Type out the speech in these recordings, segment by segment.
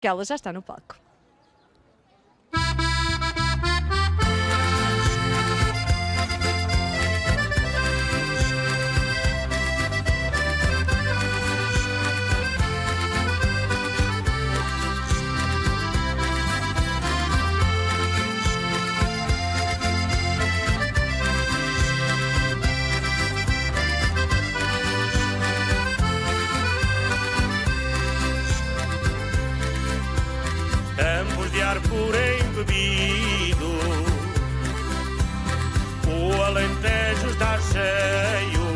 que ela já está no palco. Puro embebido. O Alentejo está cheio.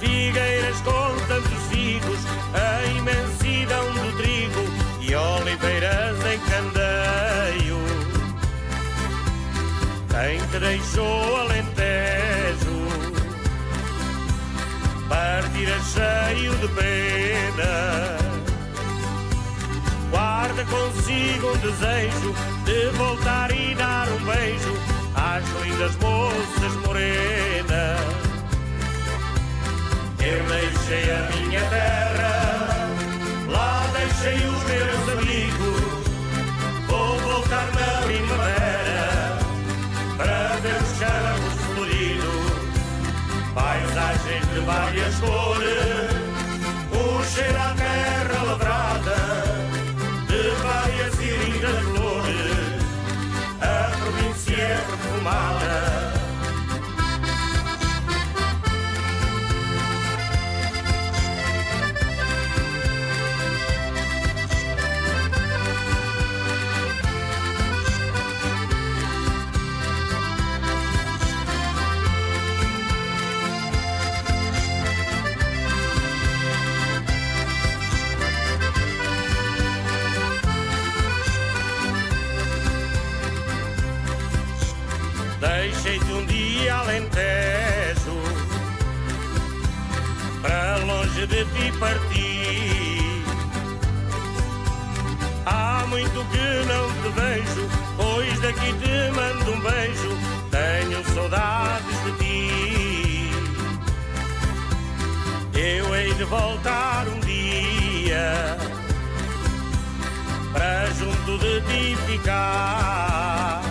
Figueiras com tantos figos A imensidão do trigo E oliveiras em candeio. Quem te deixou Alentejo? Partira cheio de pena consigo um desejo de voltar e dar um beijo às lindas moças morenas. Eu deixei a minha terra, lá deixei os meus amigos. Vou voltar na primavera para ver os campos floridos, paisagens de várias cores, o cheiro Deixei-te um dia alentejo Para longe de ti parti Há muito que não te vejo Pois daqui te mando um beijo Tenho saudades de ti. Eu hei de voltar um dia Para junto de ti ficar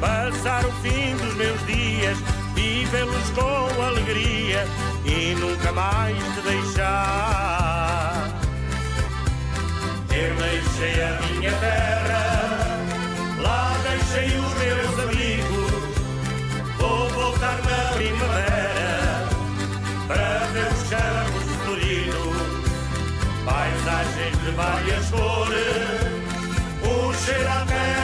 Passar o fim dos meus dias, vivê-los com alegria e nunca mais te deixar. Eu deixei a minha terra, lá deixei os meus amigos. Vou voltar na primavera para ver os campos floridos, paisagens de várias cores, o cheiro à terra